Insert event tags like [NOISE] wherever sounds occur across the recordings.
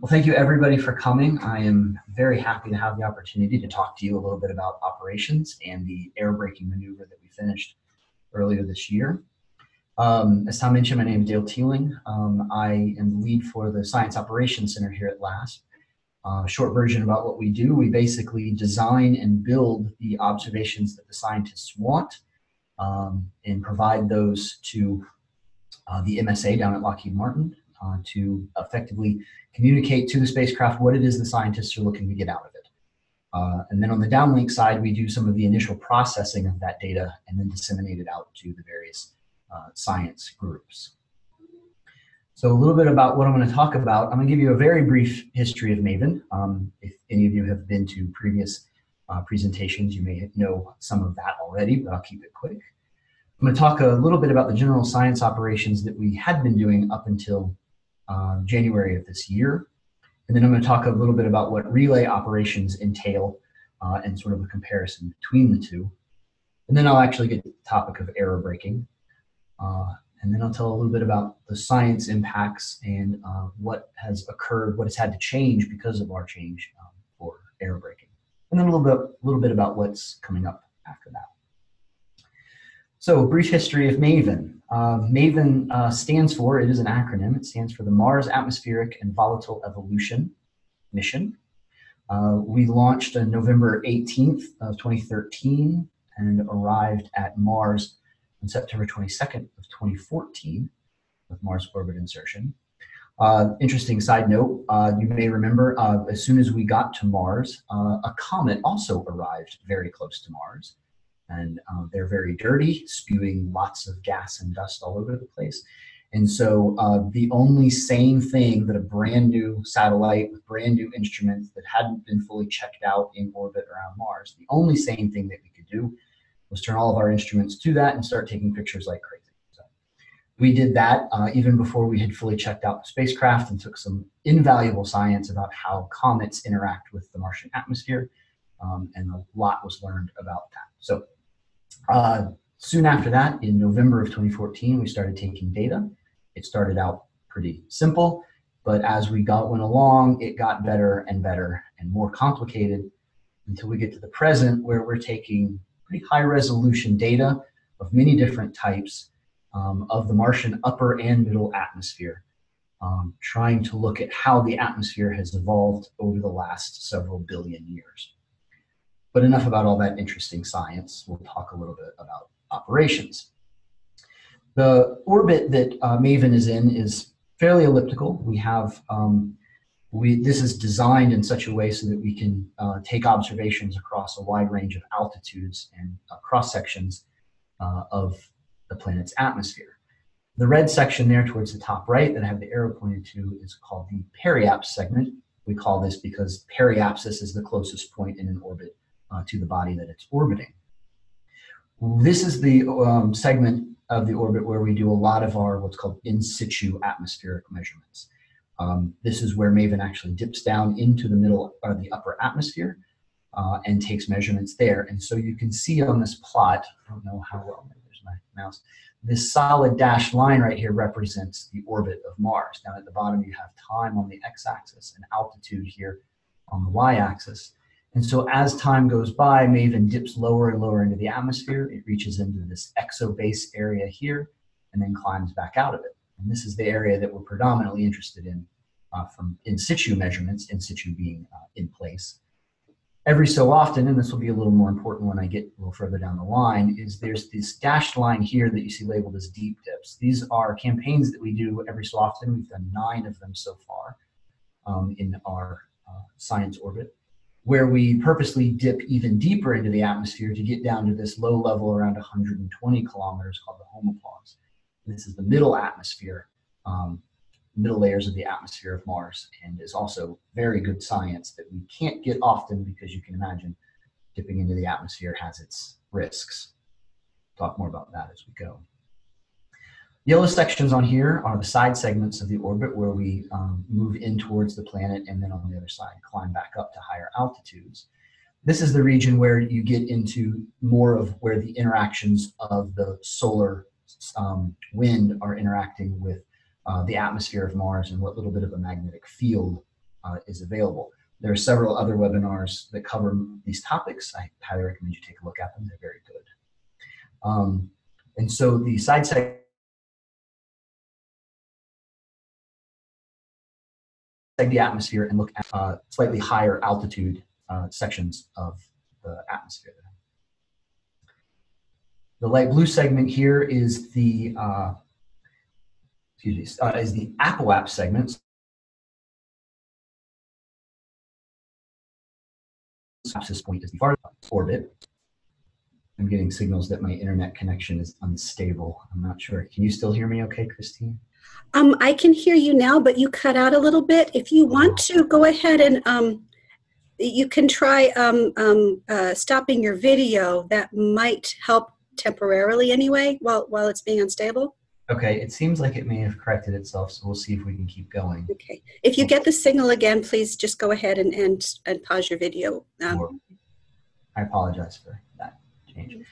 Well, thank you everybody for coming. I am very happy to have the opportunity to talk to you a little bit about operations and the aerobraking maneuver that we finished earlier this year. Um, as Tom mentioned, my name is Dale Theiling. Um, I am the lead for the Science Operations Center here at LASP. Uh, short version about what we do, we basically design and build the observations that the scientists want um, and provide those to uh, the MSA down at Lockheed Martin uh, to effectively communicate to the spacecraft what it is the scientists are looking to get out of it. Uh, and then on the downlink side, we do some of the initial processing of that data and then disseminate it out to the various uh, science groups. So a little bit about what I'm going to talk about. I'm going to give you a very brief history of MAVEN. Um, if any of you have been to previous uh, presentations, you may know some of that already, but I'll keep it quick. I'm going to talk a little bit about the general science operations that we had been doing up until uh, January of this year. And then I'm going to talk a little bit about what relay operations entail uh, and sort of a comparison between the two. And then I'll actually get to the topic of aerobraking. Uh, and then I'll tell a little bit about the science impacts and uh, what has occurred, what has had to change because of our change um, for aerobraking. And then a little bit, a little bit about what's coming up after that. So, a brief history of MAVEN. Uh, MAVEN uh, stands for, it is an acronym, it stands for the Mars Atmospheric and Volatile Evolution Mission. Uh, we launched on November 18th of 2013 and arrived at Mars on September 22nd of 2014 with Mars orbit insertion. Uh, interesting side note, uh, you may remember uh, as soon as we got to Mars, a comet also arrived very close to Mars. And uh, they're very dirty, spewing lots of gas and dust all over the place. And so uh, the only sane thing that a brand new satellite with brand new instruments that hadn't been fully checked out in orbit around Mars, the only sane thing that we could do was turn all of our instruments to that and start taking pictures like crazy. So we did that uh, even before we had fully checked out the spacecraft and took some invaluable science about how comets interact with the Martian atmosphere. Um, and a lot was learned about that. So uh, soon after that, in November of 2014, we started taking data. It started out pretty simple, but as we got went along, it got better and better and more complicated until we get to the present where we're taking pretty high resolution data of many different types um, of the Martian upper and middle atmosphere, um, trying to look at how the atmosphere has evolved over the last several billion years. But enough about all that interesting science. We'll talk a little bit about operations. The orbit that uh, MAVEN is in is fairly elliptical. We have um, we, this is designed in such a way so that we can uh, take observations across a wide range of altitudes and uh, cross sections uh, of the planet's atmosphere. The red section there towards the top right that I have the arrow pointed to is called the periaps segment. We call this because periapsis is the closest point in an orbit uh, to the body that it's orbiting. This is the um, segment of the orbit where we do a lot of our what's called in situ atmospheric measurements. Um, this is where MAVEN actually dips down into the middle or the upper atmosphere uh, and takes measurements there. And so you can see on this plot, I don't know how well, there's my mouse, this solid dashed line right here represents the orbit of Mars. Now at the bottom you have time on the x-axis and altitude here on the y-axis. And so as time goes by, MAVEN dips lower and lower into the atmosphere. It reaches into this exobase area here and then climbs back out of it. And this is the area that we're predominantly interested in uh, from in situ measurements, in situ being uh, in place. Every so often, and this will be a little more important when I get a little further down the line, is there's this dashed line here that you see labeled as deep dips. These are campaigns that we do every so often. We've done nine of them so far um, in our uh, science orbit, where we purposely dip even deeper into the atmosphere to get down to this low level around 120 kilometers called the homopause. This is the middle atmosphere, um, middle layers of the atmosphere of Mars, and is also very good science that we can't get often because you can imagine dipping into the atmosphere has its risks. Talk more about that as we go. Yellow sections on here are the side segments of the orbit where we um, move in towards the planet and then on the other side climb back up to higher altitudes. This is the region where you get into more of where the interactions of the solar um, wind are interacting with uh, the atmosphere of Mars and what little bit of a magnetic field uh, is available. There are several other webinars that cover these topics. I highly recommend you take a look at them. They're very good. Um, and so the side segment the atmosphere and look at uh, slightly higher altitude uh, sections of the atmosphere. The light blue segment here is the uh, excuse me, uh, is the apoapse segment. This point is the far orbit. I'm getting signals that my internet connection is unstable. I'm not sure. Can you still hear me okay, Christine? Um, I can hear you now, but you cut out a little bit. If you want to, go ahead and um, you can try um, um, uh, stopping your video. That might help temporarily anyway while while it's being unstable? Okay, it seems like it may have corrected itself, so we'll see if we can keep going. Okay. If you get the signal again, please just go ahead and and, and pause your video. Um, I apologize for that change.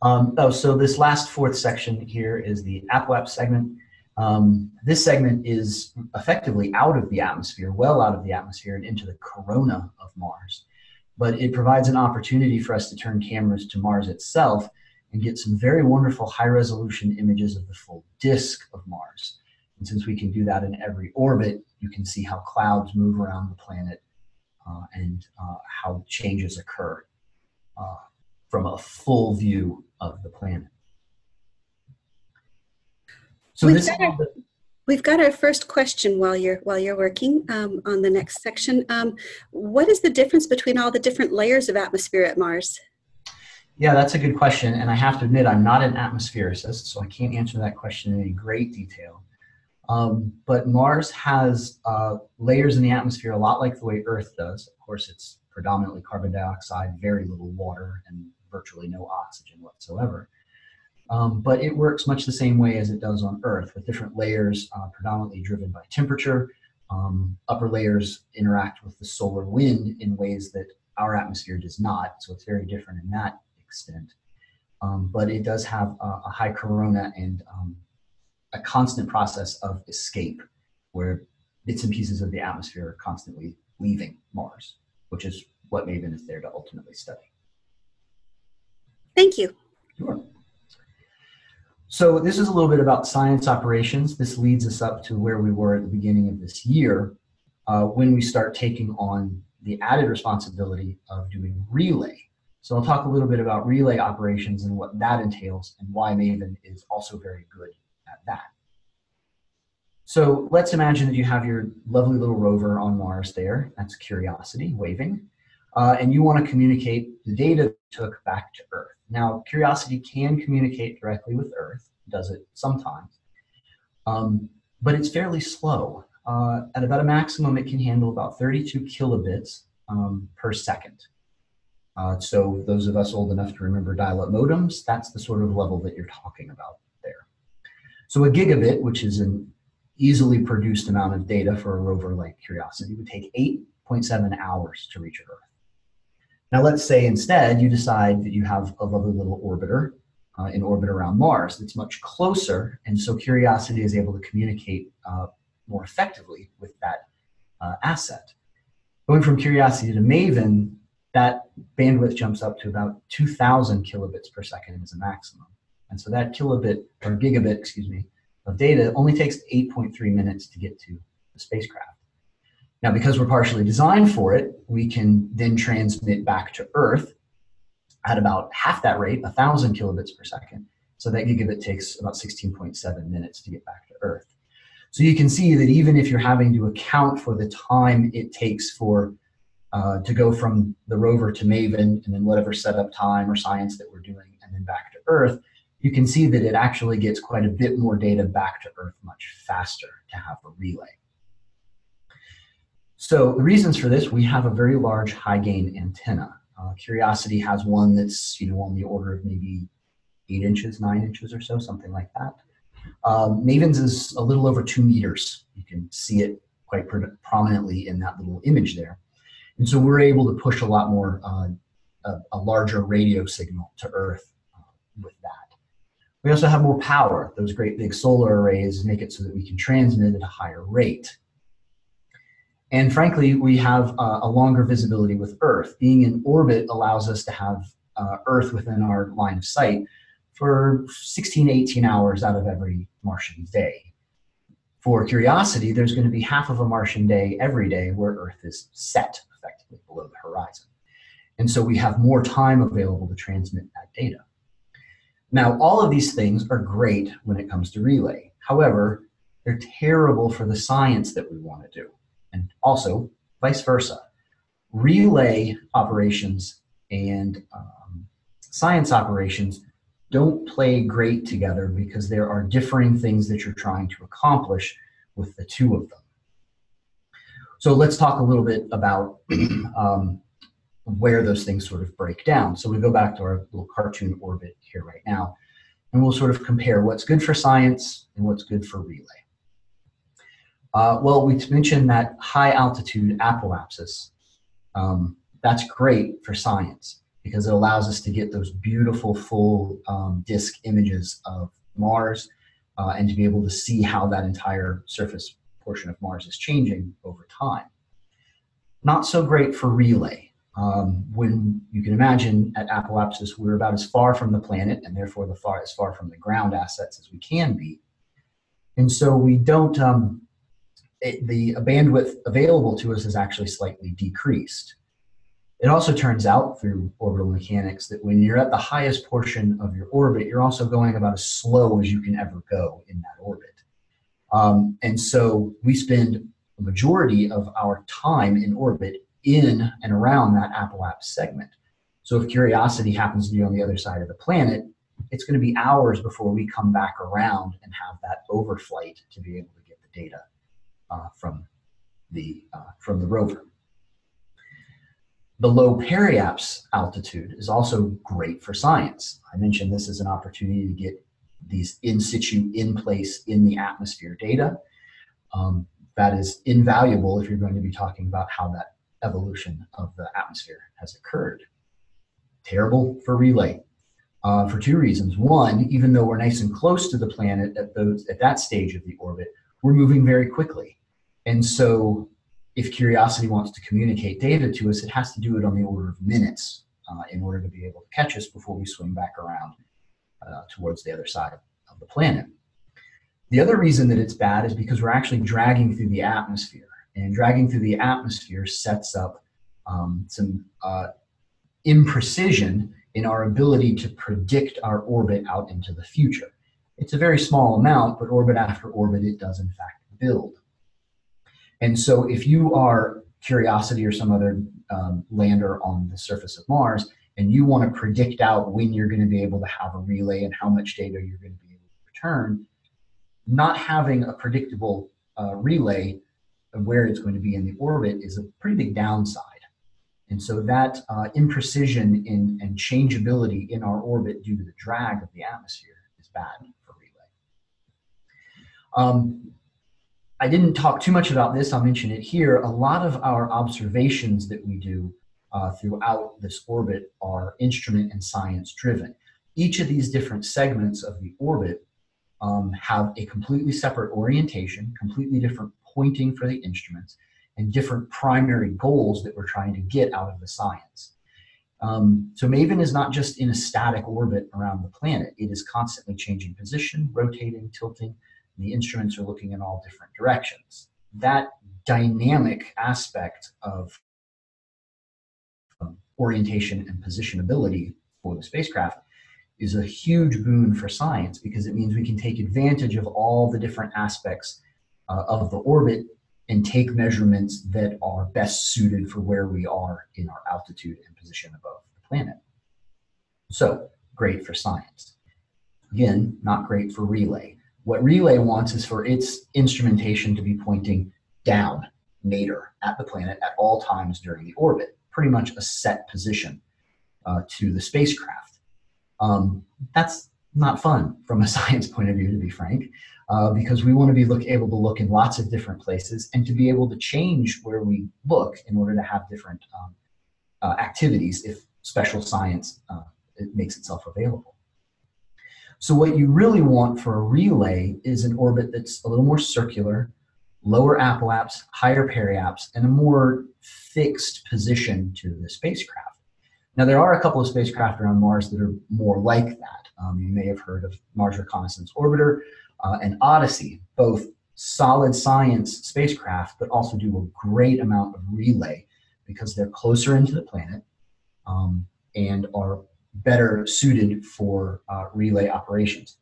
Um, oh, so this last fourth section here is the apoapse segment. Um, this segment is effectively out of the atmosphere, well out of the atmosphere and into the corona of Mars. But it provides an opportunity for us to turn cameras to Mars itself and get some very wonderful high resolution images of the full disk of Mars. And since we can do that in every orbit, you can see how clouds move around the planet uh, and uh, how changes occur uh, from a full view of the planet. So we've, got our, we've got our first question while you're while you're working um, on the next section. Um, what is the difference between all the different layers of atmosphere at Mars? Yeah, that's a good question. And I have to admit, I'm not an atmosphericist, so I can't answer that question in any great detail. Um, but Mars has uh, layers in the atmosphere a lot like the way Earth does. Of course, it's predominantly carbon dioxide, very little water, and virtually no oxygen whatsoever. Um, but it works much the same way as it does on Earth, with different layers uh, predominantly driven by temperature. Um, upper layers interact with the solar wind in ways that our atmosphere does not, so it's very different in that extent. Um, but it does have a, a high corona and um, a constant process of escape where bits and pieces of the atmosphere are constantly leaving Mars, which is what MAVEN is there to ultimately study. Thank you. Sure. So this is a little bit about science operations. This leads us up to where we were at the beginning of this year uh, when we start taking on the added responsibility of doing relay so I'll talk a little bit about relay operations and what that entails and why Maven is also very good at that. So let's imagine that you have your lovely little rover on Mars there. That's Curiosity waving. Uh, and you want to communicate the data took back to Earth. Now, Curiosity can communicate directly with Earth, does it sometimes, um, but it's fairly slow. Uh, at about a maximum, it can handle about 32 kilobits um, per second. Uh, so those of us old enough to remember dial-up modems, that's the sort of level that you're talking about there. So a gigabit, which is an easily produced amount of data for a rover like Curiosity, would take 8.7 hours to reach Earth. Now let's say instead you decide that you have a lovely little orbiter uh, in orbit around Mars that's much closer, and so Curiosity is able to communicate uh, more effectively with that uh, asset. Going from Curiosity to Maven, that bandwidth jumps up to about 2000 kilobits per second as a maximum. And so that kilobit or gigabit, excuse me, of data only takes 8.3 minutes to get to the spacecraft. Now, because we're partially designed for it, we can then transmit back to Earth at about half that rate, 1,000 kilobits per second. So that gigabit takes about 16.7 minutes to get back to Earth. So you can see that even if you're having to account for the time it takes for uh, to go from the rover to Maven and then whatever setup time or science that we're doing and then back to Earth, you can see that it actually gets quite a bit more data back to Earth much faster to have a relay. So the reasons for this, we have a very large high gain antenna. Uh, Curiosity has one that's you know on the order of maybe eight inches, nine inches or so, something like that. Um, Maven's is a little over two meters. You can see it quite prominently in that little image there. And so we're able to push a lot more, uh, a, a, larger radio signal to Earth uh, with that. We also have more power. Those great big solar arrays make it so that we can transmit at a higher rate. And frankly, we have uh, a longer visibility with Earth. Being in orbit allows us to have uh, Earth within our line of sight for 16 18 hours out of every Martian day. For Curiosity, there's going to be half of a Martian day every day where Earth is set effectively below the horizon. And so we have more time available to transmit that data. Now, all of these things are great when it comes to relay. However, they're terrible for the science that we want to do, and also vice versa. Relay operations and um, science operations don't play great together because there are differing things that you're trying to accomplish with the two of them. So let's talk a little bit about [CLEARS THROAT] um, where those things sort of break down. So we go back to our little cartoon orbit here right now, and we'll sort of compare what's good for science and what's good for relay. Uh, well, we mentioned that high altitude apoapsis. Um, that's great for science because it allows us to get those beautiful full um, disk images of Mars uh, and to be able to see how that entire surface portion of Mars is changing over time. Not so great for relay. Um, when you can imagine at apoapsis, we're about as far from the planet and therefore the far as far from the ground assets as we can be. And so we don't, um, it, the bandwidth available to us is actually slightly decreased. It also turns out through orbital mechanics that when you're at the highest portion of your orbit, you're also going about as slow as you can ever go in that orbit. Um, and so we spend a majority of our time in orbit in and around that apoapse segment. So if Curiosity happens to be on the other side of the planet, it's going to be hours before we come back around and have that overflight to be able to get the data from the uh, from the rover. The low periaps altitude is also great for science. I mentioned this as an opportunity to get these in situ, in place, in the atmosphere data. Um, that is invaluable if you're going to be talking about how that evolution of the atmosphere has occurred. Terrible for relay uh, for two reasons. One, even though we're nice and close to the planet at those at that stage of the orbit, we're moving very quickly, and so if Curiosity wants to communicate data to us, it has to do it on the order of minutes uh, in order to be able to catch us before we swing back around uh, towards the other side of the planet. The other reason that it's bad is because we're actually dragging through the atmosphere and dragging through the atmosphere sets up um, some uh, imprecision in our ability to predict our orbit out into the future. It's a very small amount, but orbit after orbit, it does in fact build. And so if you are Curiosity or some other um, lander on the surface of Mars, and you want to predict out when you're going to be able to have a relay and how much data you're going to be able to return, not having a predictable uh, relay of where it's going to be in the orbit is a pretty big downside. And so that uh, imprecision in, and changeability in our orbit due to the drag of the atmosphere is bad for relay. Um, I didn't talk too much about this, I'll mention it here. A lot of our observations that we do uh, throughout this orbit are instrument and science driven. Each of these different segments of the orbit um, have a completely separate orientation, completely different pointing for the instruments, and different primary goals that we're trying to get out of the science. Um, so MAVEN is not just in a static orbit around the planet. It is constantly changing position, rotating, tilting. The instruments are looking in all different directions. That dynamic aspect of um, orientation and positionability for the spacecraft is a huge boon for science because it means we can take advantage of all the different aspects uh, of the orbit and take measurements that are best suited for where we are in our altitude and position above the planet. So, great for science. Again, not great for relay. What relay wants is for its instrumentation to be pointing down, nadir, at the planet at all times during the orbit, pretty much a set position uh, to the spacecraft. Um, that's not fun from a [LAUGHS] science point of view, to be frank uh, because we want to be look, able to look in lots of different places and to be able to change where we look in order to have different um, uh, activities if special science uh, makes itself available. So what you really want for a relay is an orbit that's a little more circular, lower apoapse, higher periaps, and a more fixed position to the spacecraft. Now, there are a couple of spacecraft around Mars that are more like that. Um, you may have heard of Mars Reconnaissance Orbiter uh, and Odyssey, both solid science spacecraft, but also do a great amount of relay because they're closer into the planet um, and are better suited for uh, relay operations.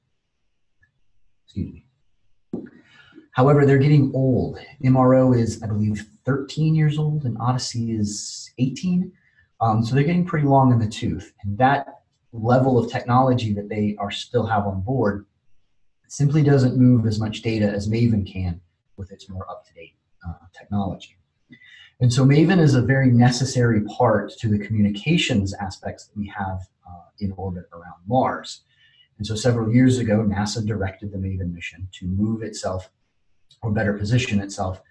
Excuse me. However, they're getting old. MRO is, I believe, 13 years old, and Odyssey is 18. Um, so they're getting pretty long in the tooth. And that level of technology that they are still have on board simply doesn't move as much data as Maven can with its more up-to-date uh, technology. And so Maven is a very necessary part to the communications aspects that we have uh, in orbit around Mars. And so several years ago, NASA directed the Maven mission to move itself or better position itself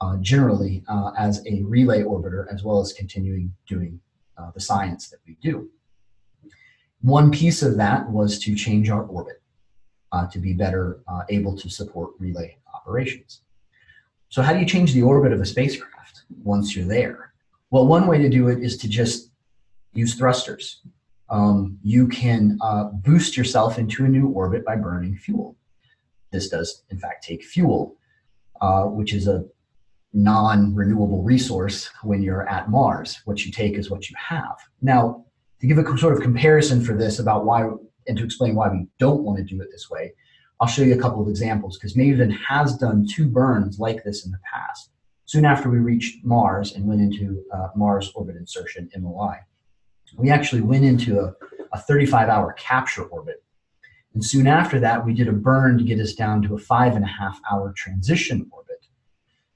uh, generally uh, as a relay orbiter as well as continuing doing uh, the science that we do. One piece of that was to change our orbit uh, to be better uh, able to support relay operations. So how do you change the orbit of a spacecraft once you're there? Well, one way to do it is to just use thrusters. Um, you can uh, boost yourself into a new orbit by burning fuel. This does, in fact, take fuel uh, which is a non-renewable resource when you're at Mars. What you take is what you have. Now, to give a sort of comparison for this about why and to explain why we don't want to do it this way, I'll show you a couple of examples because Maven has done two burns like this in the past. Soon after we reached Mars and went into uh, Mars orbit insertion, MOI, we actually went into a, a 35 hour capture orbit and soon after that, we did a burn to get us down to a five and a half hour transition orbit.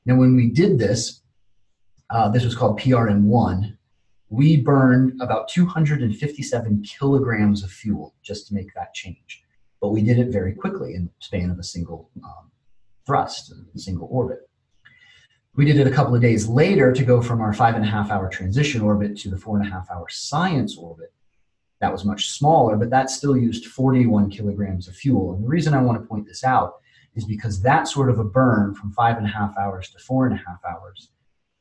Now, when we did this, uh, this was called PRM1, we burned about 257 kilograms of fuel just to make that change. But we did it very quickly in the span of a single um, thrust, a single orbit. We did it a couple of days later to go from our five and a half hour transition orbit to the four and a half hour science orbit that was much smaller, but that still used 41 kilograms of fuel. And the reason I want to point this out is because that sort of a burn from five and a half hours to four and a half hours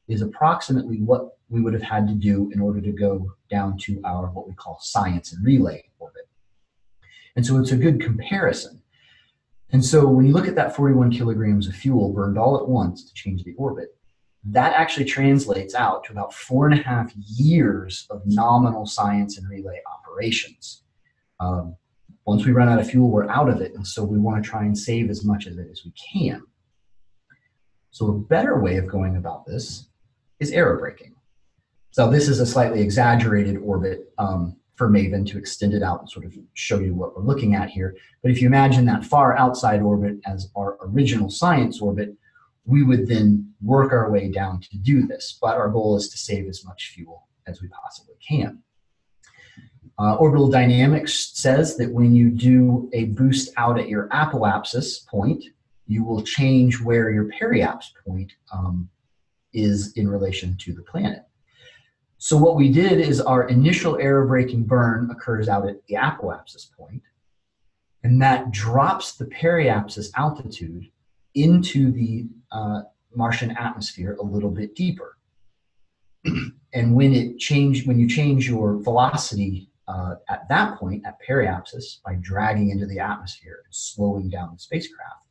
is approximately what we would have had to do in order to go down to our what we call science and relay orbit. And so it's a good comparison. And so when you look at that 41 kilograms of fuel burned all at once to change the orbit, that actually translates out to about four and a half years of nominal science and relay operations. Um, once we run out of fuel, we're out of it. And so we want to try and save as much of it as we can. So a better way of going about this is aerobraking. So this is a slightly exaggerated orbit um, for Maven to extend it out and sort of show you what we're looking at here. But if you imagine that far outside orbit as our original science orbit, we would then work our way down to do this. But our goal is to save as much fuel as we possibly can. Uh, orbital dynamics says that when you do a boost out at your apoapsis point, you will change where your periapse point um, is in relation to the planet. So what we did is our initial aerobraking burn occurs out at the apoapsis point, and that drops the periapsis altitude into the uh, Martian atmosphere a little bit deeper. [CLEARS THROAT] and when it change, when you change your velocity uh, at that point, at periapsis, by dragging into the atmosphere and slowing down the spacecraft,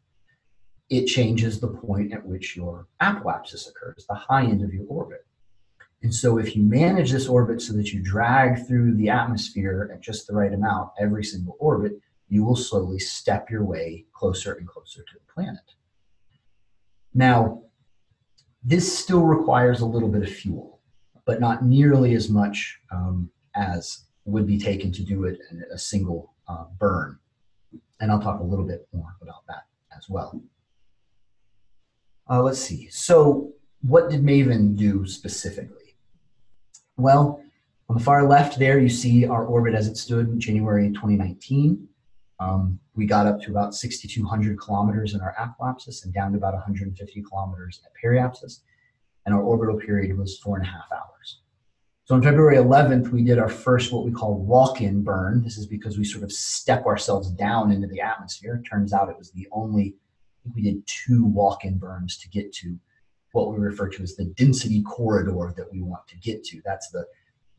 it changes the point at which your apoapsis occurs, the high end of your orbit. And so if you manage this orbit so that you drag through the atmosphere at just the right amount every single orbit, you will slowly step your way closer and closer to the planet. Now, this still requires a little bit of fuel, but not nearly as much um, as would be taken to do it in a single uh, burn. And I'll talk a little bit more about that as well. Uh, let's see. So, what did Maven do specifically? Well, on the far left there, you see our orbit as it stood in January 2019. Um, we got up to about 6,200 kilometers in our apoapsis and down to about 150 kilometers at periapsis. And our orbital period was four and a half hours. So on February 11th, we did our first what we call walk-in burn. This is because we sort of step ourselves down into the atmosphere. It turns out it was the only I think we did two walk-in burns to get to what we refer to as the density corridor that we want to get to. That's the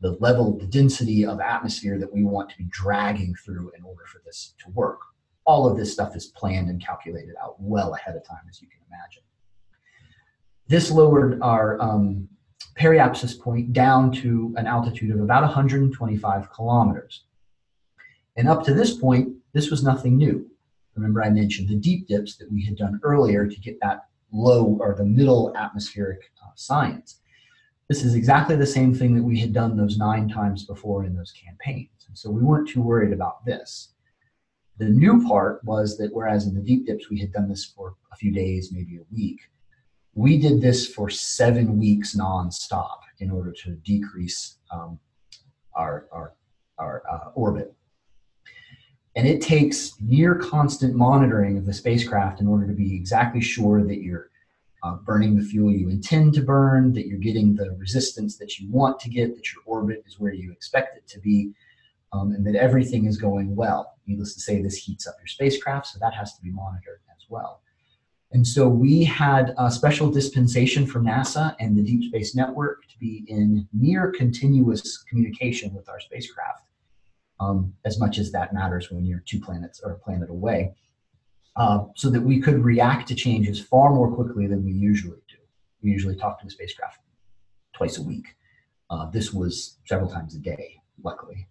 the level, the density of atmosphere that we want to be dragging through in order for this to work. All of this stuff is planned and calculated out well ahead of time, as you can imagine. This lowered our um, periapsis point down to an altitude of about 125 kilometers. And up to this point, this was nothing new. Remember, I mentioned the deep dips that we had done earlier to get that low or the middle atmospheric uh, science. This is exactly the same thing that we had done those nine times before in those campaigns. And so we weren't too worried about this. The new part was that whereas in the deep dips we had done this for a few days, maybe a week, we did this for seven weeks nonstop in order to decrease um, our, our, our uh, orbit. And it takes near constant monitoring of the spacecraft in order to be exactly sure that you're uh, burning the fuel you intend to burn, that you're getting the resistance that you want to get, that your orbit is where you expect it to be, um, and that everything is going well. Needless to say, this heats up your spacecraft, so that has to be monitored as well. And so we had a special dispensation from NASA and the Deep Space Network to be in near continuous communication with our spacecraft, um, as much as that matters when you're two planets or a planet away, uh, so that we could react to changes far more quickly than we usually do. We usually talk to the spacecraft twice a week. Uh, this was several times a day, luckily.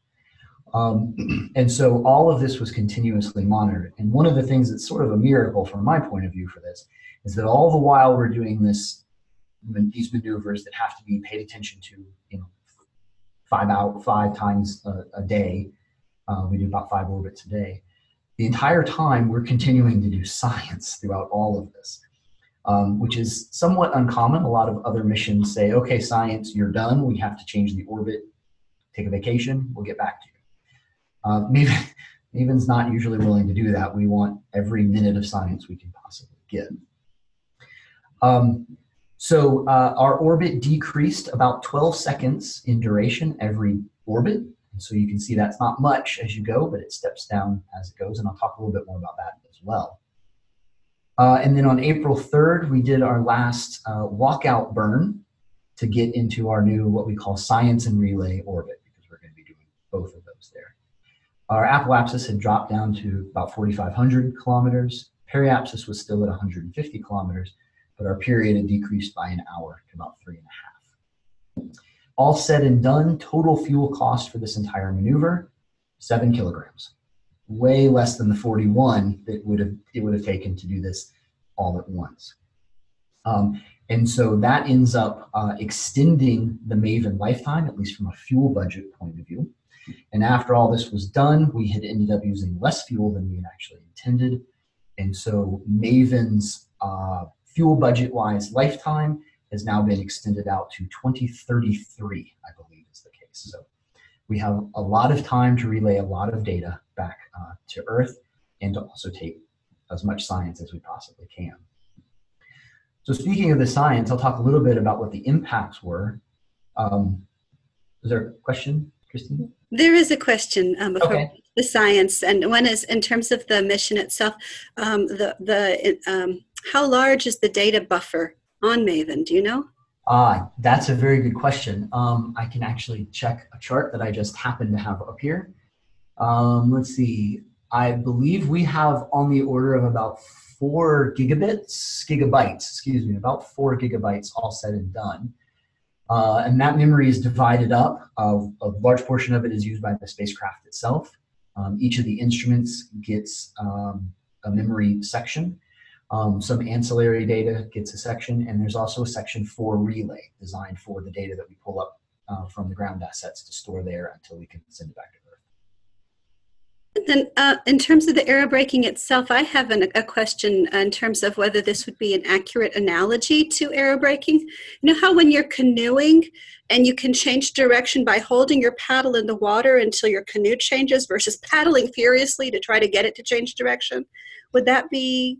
Um, [CLEARS THROAT] and so all of this was continuously monitored. And one of the things that's sort of a miracle from my point of view for this is that all the while we're doing this, these maneuvers that have to be paid attention to, you know, five out five times a, a day. Uh, we do about five orbits a day. The entire time we're continuing to do [LAUGHS] science throughout all of this, um, which is somewhat uncommon. A lot of other missions say, "Okay, science, you're done. We have to change the orbit. Take a vacation. We'll get back to you." Uh, [LAUGHS] Maven, Maven's not usually willing to do that. We want every minute of science we can possibly get. Um, so uh, our orbit decreased about 12 seconds in duration every orbit. And so you can see that's not much as you go, but it steps down as it goes. And I'll talk a little bit more about that as well. Uh, and then on April 3rd, we did our last uh, walkout burn to get into our new, what we call science and relay orbit, because we're going to be doing both of those there. Our apoapsis had dropped down to about 4,500 kilometers. Periapsis was still at 150 kilometers, but our period had decreased by an hour to about three and a half. All said and done, total fuel cost for this entire maneuver, seven kilograms. Way less than the 41 that would have it would have taken to do this all at once. Um, and so that ends up uh, extending the Maven lifetime, at least from a fuel budget point of view. And after all this was done, we had ended up using less fuel than we had actually intended. And so Maven's uh, fuel budget wise lifetime has now been extended out to 2033, I believe is the case. So we have a lot of time to relay a lot of data back uh, to Earth and to also take as much science as we possibly can. So speaking of the science, I'll talk a little bit about what the impacts were. Um, is there a question, Christine? There is a question um, before Okay. the science, and one is in terms of the mission itself. Um, the the um, how large is the data buffer on Maven? Do you know? Ah, that's a very good question. Um, I can actually check a chart that I just happen to have up here. Um, let's see. I believe we have on the order of about four gigabits, gigabytes, excuse me, about four gigabytes all said and done. Uh, and that memory is divided up. Uh, a large portion of it is used by the spacecraft itself. Um, each of the instruments gets um, a memory section. Um, some ancillary data gets a section, and there's also a section for relay designed for the data that we pull up uh, from the ground assets to store there until we can send it back to Earth. Then, uh, in terms of the aerobraking itself, I have an, a question in terms of whether this would be an accurate analogy to aerobraking. You know how when you're canoeing and you can change direction by holding your paddle in the water until your canoe changes versus paddling furiously to try to get it to change direction? Would that be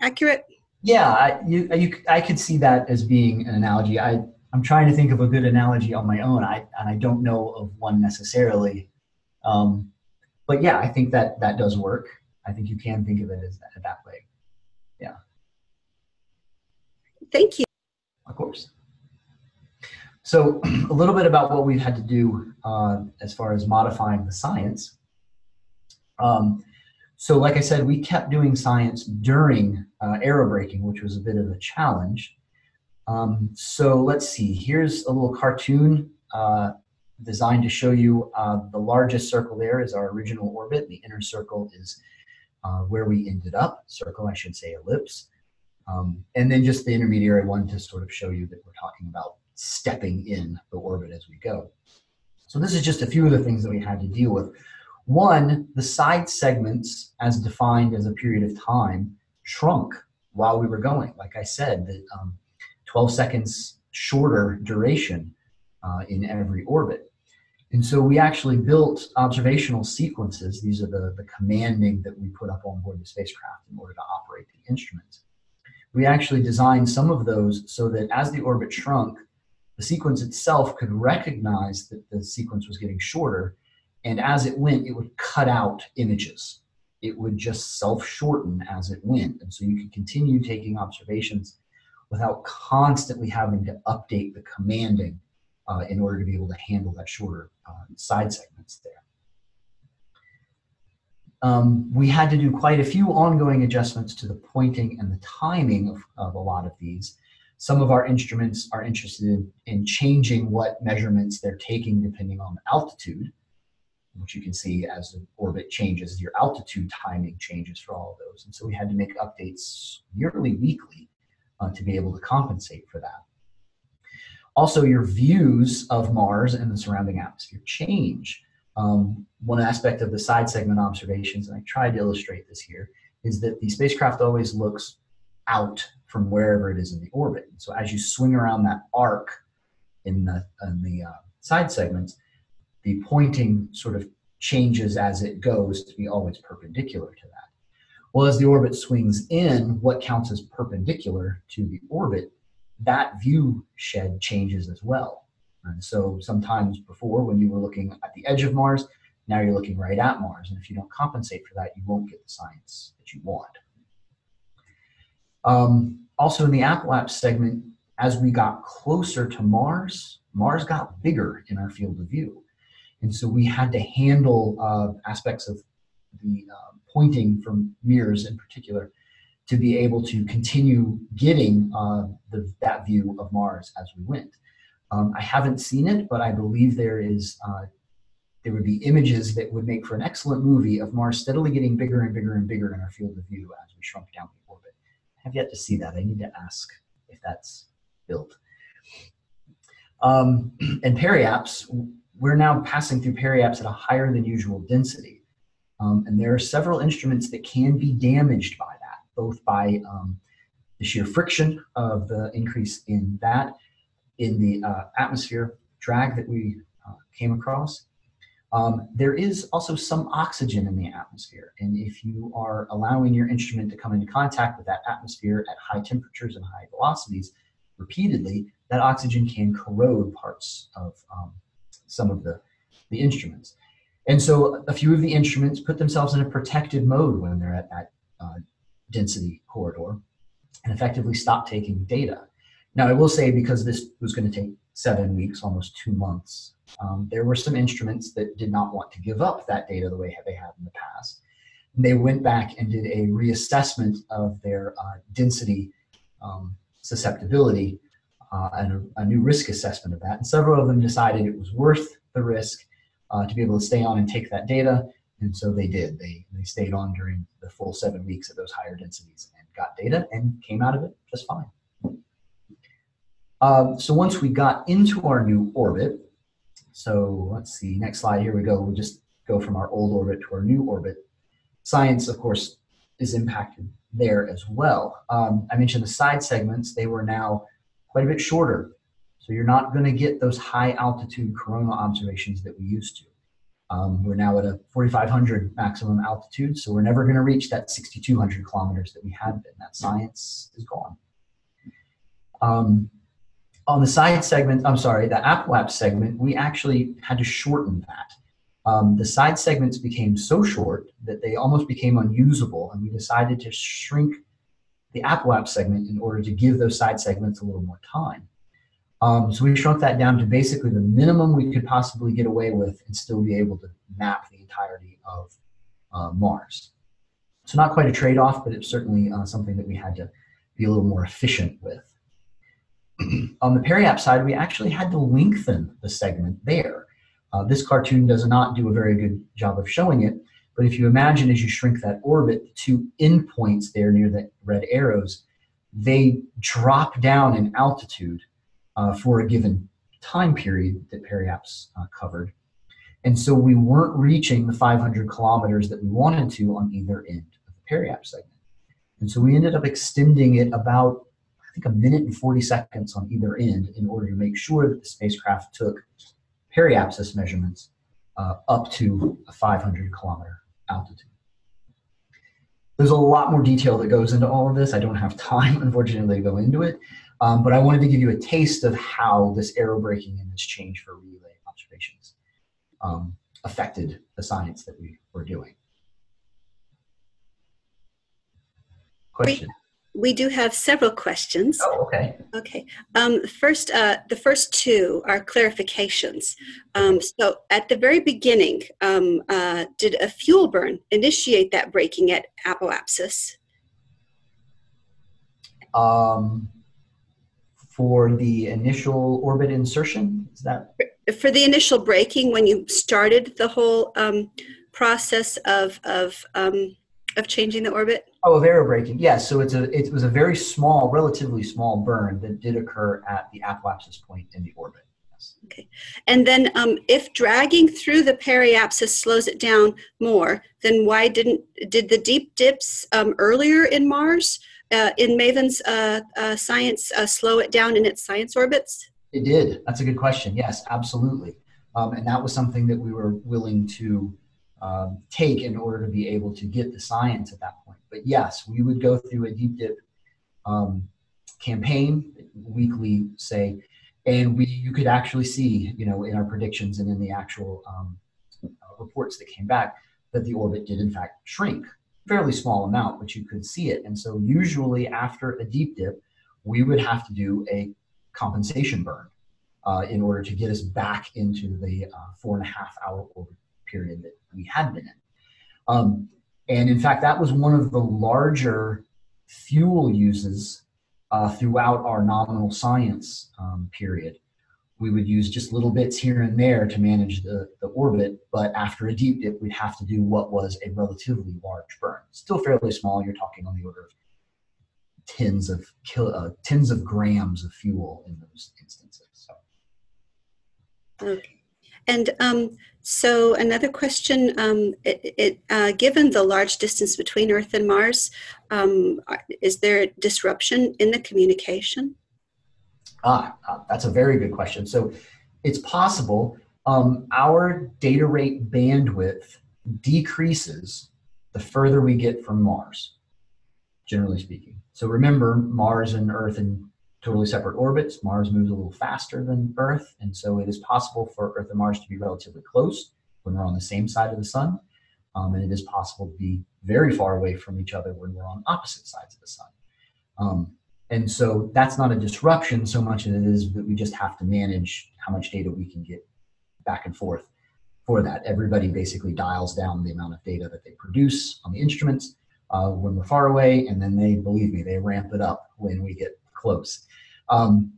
accurate? Yeah, I, you, you, I could see that as being an analogy. I, I'm trying to think of a good analogy on my own, I, and I don't know of one necessarily. Um, but yeah, I think that that does work. I think you can think of it as that, that way. Yeah. Thank you. Of course. So, [CLEARS THROAT] a little bit about what we've had to do uh, as far as modifying the science. Um, so, like I said, we kept doing science during uh, aerobraking, which was a bit of a challenge. Um, so, let's see. Here's a little cartoon uh, designed to show you uh, the largest circle there is our original orbit. The inner circle is uh, where we ended up. Circle, I should say, ellipse. Um, and then just the intermediary one to sort of show you that we're talking about stepping in the orbit as we go. So this is just a few of the things that we had to deal with. One, the side segments as defined as a period of time shrunk while we were going. Like I said, the um, 12 seconds shorter duration uh, in every orbit. And so we actually built observational sequences. These are the, the commanding that we put up on board the spacecraft in order to operate the instruments. We actually designed some of those so that as the orbit shrunk, the sequence itself could recognize that the sequence was getting shorter. And as it went, it would cut out images. It would just self shorten as it went. And so you could continue taking observations without constantly having to update the commanding uh, in order to be able to handle that shorter uh, side segments there. Um, we had to do quite a few ongoing adjustments to the pointing and the timing of, of a lot of these. Some of our instruments are interested in, in changing what measurements they're taking depending on altitude, which you can see as the orbit changes, your altitude timing changes for all of those. And so we had to make updates yearly, weekly uh, to be able to compensate for that. Also, your views of Mars and the surrounding atmosphere change. Um, one aspect of the side segment observations, and I tried to illustrate this here, is that the spacecraft always looks out from wherever it is in the orbit. So as you swing around that arc in the, in the uh, side segments, the pointing sort of changes as it goes to be always perpendicular to that. Well, as the orbit swings in, what counts as perpendicular to the orbit, that view shed changes as well. And so sometimes before, when you were looking at the edge of Mars, now you're looking right at Mars. And if you don't compensate for that, you won't get the science that you want. Um, also, in the apoapse segment, as we got closer to Mars, Mars got bigger in our field of view. And so we had to handle uh, aspects of the uh, pointing from mirrors in particular to be able to continue getting uh, the, that view of Mars as we went. Um, I haven't seen it, but I believe there is uh, there would be images that would make for an excellent movie of Mars steadily getting bigger and bigger and bigger in our field of view as we shrunk down the orbit. I have yet to see that. I need to ask if that's built. Um, [CLEARS THROAT] and periaps, we're now passing through periaps at a higher than usual density. Um, and there are several instruments that can be damaged by that, both by um, the sheer friction of the increase in that, in the uh, atmosphere drag that we uh, came across. Um, there is also some oxygen in the atmosphere. And if you are allowing your instrument to come into contact with that atmosphere at high temperatures and high velocities repeatedly, that oxygen can corrode parts of um, some of the, the instruments. And so a few of the instruments put themselves in a protected mode when they're at that uh, density corridor and effectively stop taking data. Now, I will say because this was going to take seven weeks, almost two months, um, there were some instruments that did not want to give up that data the way they had in the past. And they went back and did a reassessment of their uh, density um, susceptibility uh, and a, a, new risk assessment of that. And several of them decided it was worth the risk uh, to be able to stay on and take that data. And so they did. They, they stayed on during the full seven weeks at those higher densities and got data and came out of it just fine. Um, so once we got into our new orbit, so let's see, next slide, here we go. We just go from our old orbit to our new orbit. Science, of course, is impacted there as well. Um, I mentioned the side segments, they were now quite a bit shorter. So you're not going to get those high altitude corona observations that we used to. Um, we're now at a 4,500 maximum altitude, so we're never going to reach that 6,200 kilometers that we had been. That science is gone. Um, on the side segment, I'm sorry, the apoapse segment, we actually had to shorten that. Um, the side segments became so short that they almost became unusable, and we decided to shrink the apoapse segment in order to give those side segments a little more time. Um, so we shrunk that down to basically the minimum we could possibly get away with and still be able to map the entirety of uh, Mars. So not quite a trade-off, but it's certainly uh, something that we had to be a little more efficient with. [CLEARS THROAT] On the periaps side, we actually had to lengthen the segment there. Uh, this cartoon does not do a very good job of showing it, but if you imagine as you shrink that orbit, the two endpoints there near the red arrows, they drop down in altitude uh, for a given time period that periapse uh, covered. And so we weren't reaching the 500 kilometers that we wanted to on either end of the periapse segment. And so we ended up extending it about, I think, a minute and 40 seconds on either end in order to make sure that the spacecraft took periapsis measurements uh, up to a 500 kilometer altitude. There's a lot more detail that goes into all of this. I don't have time, [LAUGHS] unfortunately, to go into it, um, but I wanted to give you a taste of how this aerobraking and this change for relay observations um, affected the science that we were doing. Question. We do have several questions. Oh, okay. Okay. Um, first, uh, the first two are clarifications. Um, so, at the very beginning, um, uh, did a fuel burn initiate that braking at apoapsis? Um, for the initial orbit insertion, is that? For the initial braking when you started the whole um, process of of um, of changing the orbit? Oh, of aerobraking. Yes. So it's a it was a very small, relatively small burn that did occur at the apoapsis point in the orbit. Yes. Okay. And then, um, if dragging through the periapsis slows it down more, then why didn't did the deep dips um, earlier in Mars uh, in MAVEN's uh, uh, science uh, slow it down in its science orbits? It did. That's a good question. Yes, absolutely. Um, and that was something that we were willing to um, take in order to be able to get the science at that point. But yes, we would go through a deep dip um, campaign weekly, say, and we you could actually see, you know, in our predictions and in the actual um, reports that came back that the orbit did in fact shrink, fairly small amount, but you could see it. And so usually after a deep dip, we would have to do a compensation burn uh, in order to get us back into the uh, four and a half hour orbit period that we had been in. Um, and in fact, that was one of the larger fuel uses uh, throughout our nominal science um, period. We would use just little bits here and there to manage the, the orbit, but after a deep dip, we'd have to do what was a relatively large burn. Still fairly small, you're talking on the order of tens of kil- uh, tens of grams of fuel in those instances. So. Okay. And um, so another question, um, it, it, uh, given the large distance between Earth and Mars, um, is there disruption in the communication? Ah, uh, that's a very good question. So it's possible um, our data rate bandwidth decreases the further we get from Mars, generally speaking. So remember, Mars and Earth and totally separate orbits. Mars moves a little faster than Earth, and so it is possible for Earth and Mars to be relatively close when we're on the same side of the sun. Um, and it is possible to be very far away from each other when we're on opposite sides of the sun. Um, and so that's not a disruption so much as it is that we just have to manage how much data we can get back and forth for that. Everybody basically dials down the amount of data that they produce on the instruments uh, when we're far away, and then they, believe me, they ramp it up when we get close. Um,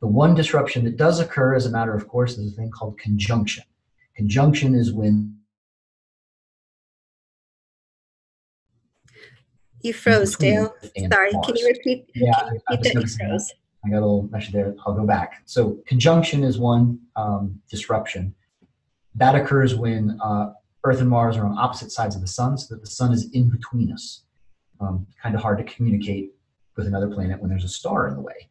the one disruption that does occur, as a matter of course, is a thing called conjunction. Conjunction is when you froze, Dale. Sorry, can you repeat? Yeah, you I, repeat I, that froze. I got a little message there. I'll go back. So conjunction is one um, disruption. That occurs when uh, Earth and Mars are on opposite sides of the sun, so that the sun is in between us. Um, kind of hard to communicate with another planet when there's a star in the way.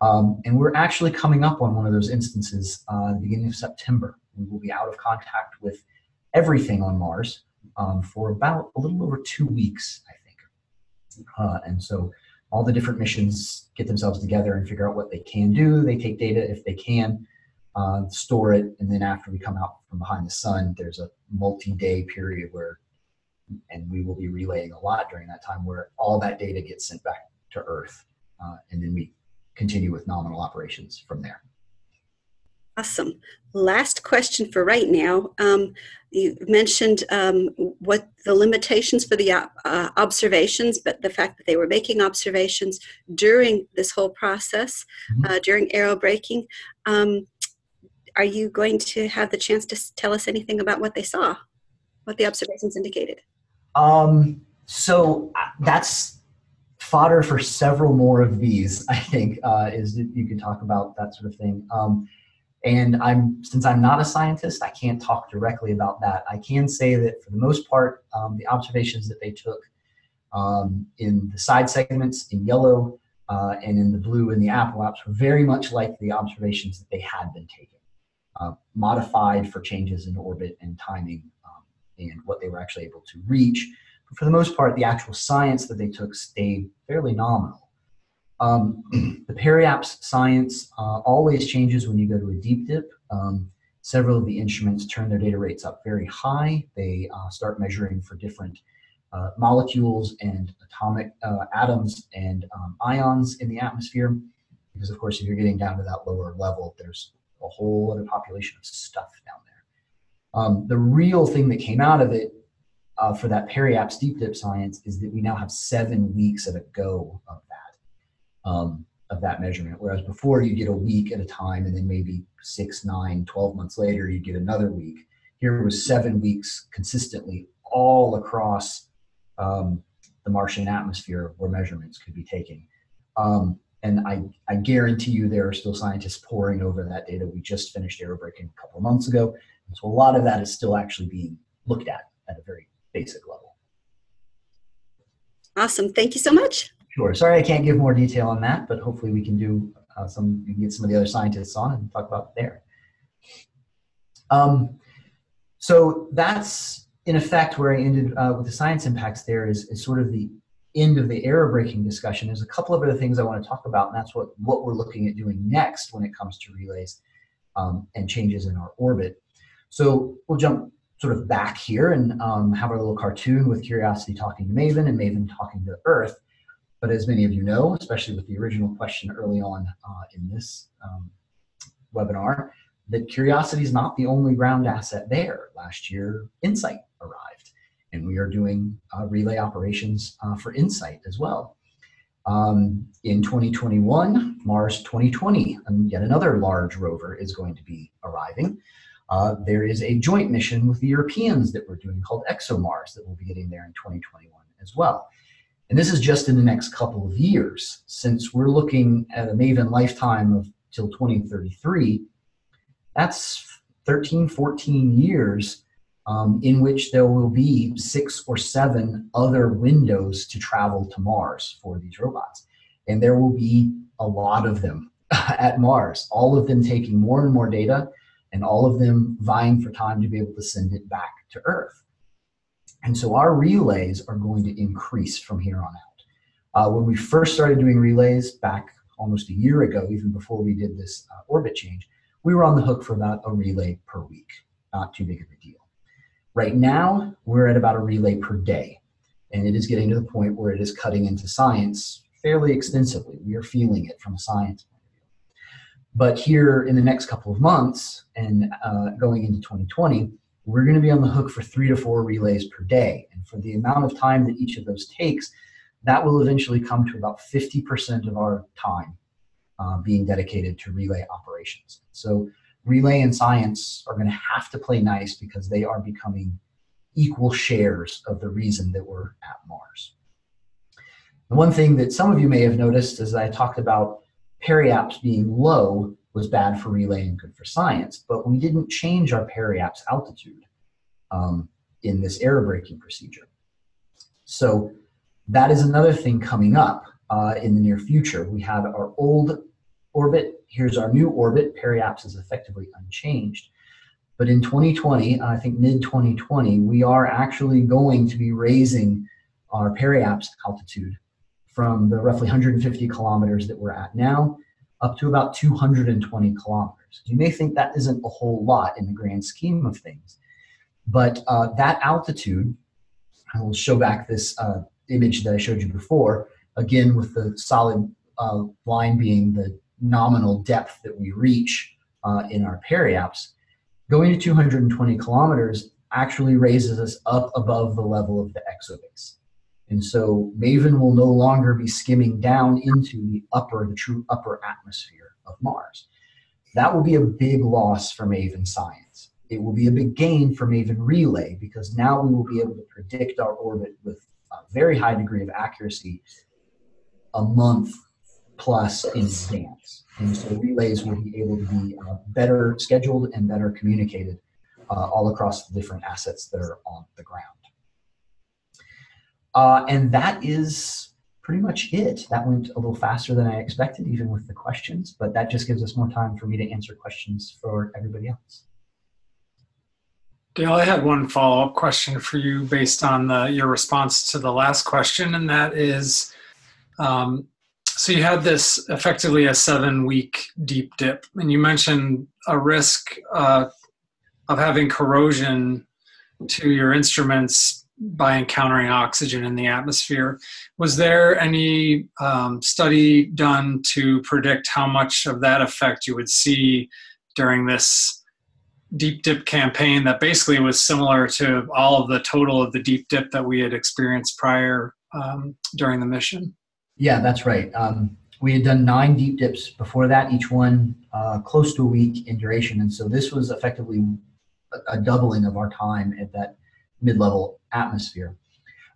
Um, and we're actually coming up on one of those instances uh, the beginning of September. We will be out of contact with everything on Mars um, for about a little over two weeks, I think. Uh, and so all the different missions get themselves together and figure out what they can do. They take data if they can, uh, store it, and then after we come out from behind the sun, there's a multi-day period where, and we will be relaying a lot during that time, where all that data gets sent back to Earth. Uh, and then we continue with nominal operations from there. Awesome. Last question for right now. Um, you mentioned um, what the limitations for the uh, observations, but the fact that they were making observations during this whole process, mm-hmm. uh, during aerobraking. Um, are you going to have the chance to tell us anything about what they saw, what the observations indicated? Um, so uh, that's fodder for several more of these. I think uh, is you can talk about that sort of thing. Um, and I'm since I'm not a scientist, I can't talk directly about that. I can say that for the most part, um, the observations that they took um, in the side segments in yellow uh, and in the blue in the apoapse were very much like the observations that they had been taking, uh, modified for changes in orbit and timing um, and what they were actually able to reach. But for the most part, the actual science that they took stayed fairly nominal. Um, [CLEARS THROAT] the periapse science uh, always changes when you go to a deep dip. Um, several of the instruments turn their data rates up very high. They uh, start measuring for different uh, molecules and atomic uh, atoms and um, ions in the atmosphere. Because, of course, if you're getting down to that lower level, there's a whole other population of stuff down there. Um, the real thing that came out of it uh, for that periapse deep dip science is that we now have seven weeks at a go of um, of that measurement. Whereas before you get a week at a time and then maybe six, nine, 12 months later you get another week. Here was seven weeks consistently all across um, the Martian atmosphere where measurements could be taken. Um, and I, I guarantee you there are still scientists poring over that data. We just finished aerobraking a couple of months ago. And so a lot of that is still actually being looked at at a very basic level. Awesome. Thank you so much. Sure. Sorry, I can't give more detail on that, but hopefully we can do uh, some. We can get some of the other scientists on and talk about there. Um, so that's in effect where I ended uh, with the science impacts. There is, is sort of the end of the aerobraking discussion. There's a couple of other things I want to talk about, and that's what what we're looking at doing next when it comes to relays um, and changes in our orbit. So we'll jump sort of back here and um, have our little cartoon with Curiosity talking to Maven and Maven talking to Earth. But as many of you know, especially with the original question early on uh, in this um, webinar, that Curiosity is not the only ground asset there. Last year, InSight arrived, and we are doing uh, relay operations uh, for InSight as well. Um, in 2021, Mars 2020, and yet another large rover is going to be arriving. Uh, there is a joint mission with the Europeans that we're doing called ExoMars that we'll be getting there in 2021 as well. And this is just in the next couple of years. Since we're looking at a Maven lifetime of till 2033, that's 13, 14 years um, in which there will be six or seven other windows to travel to Mars for these robots. And there will be a lot of them [LAUGHS] at Mars, all of them taking more and more data and all of them vying for time to be able to send it back to Earth. And so our relays are going to increase from here on out. Uh, when we first started doing relays back almost a year ago, even before we did this uh, orbit change, we were on the hook for about a relay per week. Not too big of a deal. Right now, we're at about a relay per day. And it is getting to the point where it is cutting into science fairly extensively. We are feeling it from a science. But here in the next couple of months and uh, going into 2020, we're going to be on the hook for three to four relays per day. And for the amount of time that each of those takes, that will eventually come to about 50% of our time uh, being dedicated to relay operations. So relay and science are going to have to play nice because they are becoming equal shares of the reason that we're at Mars. The one thing that some of you may have noticed is I talked about periapse being low was bad for relay and good for science, but we didn't change our periapse altitude um, in this aerobraking procedure. So that is another thing coming up uh, in the near future. We have our old orbit. Here's our new orbit. Periapse is effectively unchanged. But in 2020, I think mid 2020, we are actually going to be raising our periapse altitude from the roughly 150 kilometers that we're at now up to about 220 kilometers. You may think that isn't a whole lot in the grand scheme of things, but uh, that altitude, I will show back this uh, image that I showed you before, again, with the solid uh, line being the nominal depth that we reach uh, in our periapse, going to 220 kilometers actually raises us up above the level of the exobase. And so MAVEN will no longer be skimming down into the upper, the true upper atmosphere of Mars. That will be a big loss for MAVEN science. It will be a big gain for MAVEN relay because now we will be able to predict our orbit with a very high degree of accuracy a month plus in advance. And so relays will be able to be uh, better scheduled and better communicated uh, all across the different assets that are on the ground. Uh, and that is pretty much it. That went a little faster than I expected, even with the questions, but that just gives us more time for me to answer questions for everybody else. Dale, I had one follow up question for you based on the, your response to the last question, and that is um, so you had this effectively a seven week deep dip, and you mentioned a risk uh, of having corrosion to your instruments by encountering oxygen in the atmosphere. Was there any um, study done to predict how much of that effect you would see during this deep dip campaign that basically was similar to all of the total of the deep dip that we had experienced prior um, during the mission? Yeah, that's right. Um, we had done nine deep dips before that, each one uh, close to a week in duration. And so this was effectively a, doubling of our time at that mid level atmosphere.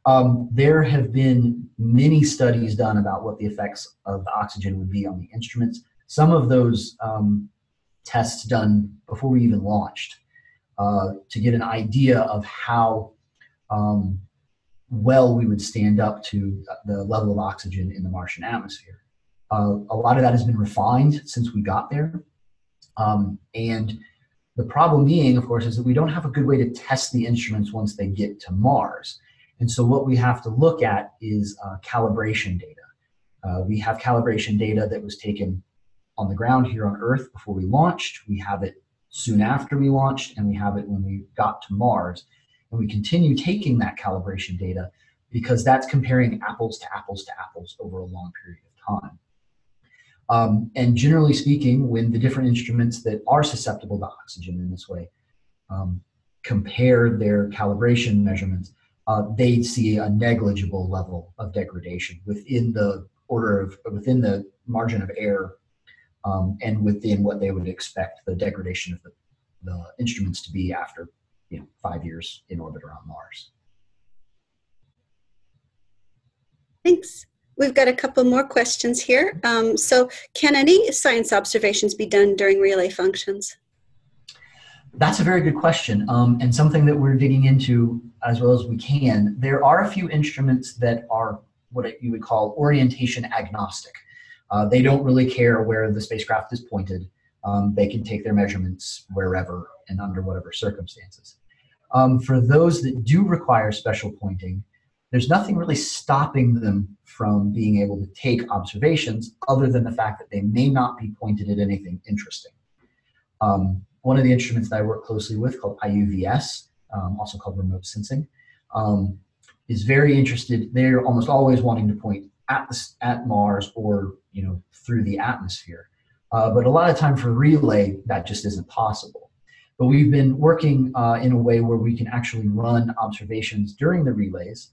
Um, there have been many studies done about what the effects of oxygen would be on the instruments. Some of those um, tests done before we even launched uh, to get an idea of how um, well we would stand up to the level of oxygen in the Martian atmosphere. Uh, a lot of that has been refined since we got there. Um, and the problem being, of course, is that we don't have a good way to test the instruments once they get to Mars. And so what we have to look at is uh, calibration data. Uh, we have calibration data that was taken on the ground here on Earth before we launched. We have it soon after we launched, and we have it when we got to Mars. And we continue taking that calibration data because that's comparing apples to apples to apples over a long period of time. Um, and generally speaking, when the different instruments that are susceptible to oxygen in this way um, compare their calibration measurements, uh, they see a negligible level of degradation within the order of within the margin of error um, and within what they would expect the degradation of the, the instruments to be after you know, five years in orbit around Mars. Thanks. We've got a couple more questions here. Um, so, can any science observations be done during relay functions? That's a very good question, um, and something that we're digging into as well as we can. There are a few instruments that are what you would call orientation agnostic. Uh, they don't really care where the spacecraft is pointed. Um, they can take their measurements wherever and under whatever circumstances. Um, for those that do require special pointing, there's nothing really stopping them from being able to take observations other than the fact that they may not be pointed at anything interesting. Um, one of the instruments that I work closely with, called IUVS, um, also called remote sensing, um, is very interested. They're almost always wanting to point at the, at Mars or you know through the atmosphere. Uh, but a lot of time for relay, that just isn't possible. But we've been working uh, in a way where we can actually run observations during the relays